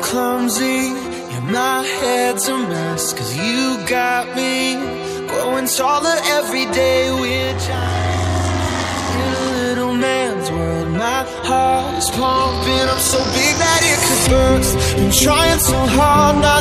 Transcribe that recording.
clumsy, yeah, my head's a mess. Cause you got me growing taller every day. We're giants in a little man's world. My heart is pumping, I'm so big that it could burst. Been trying so hard not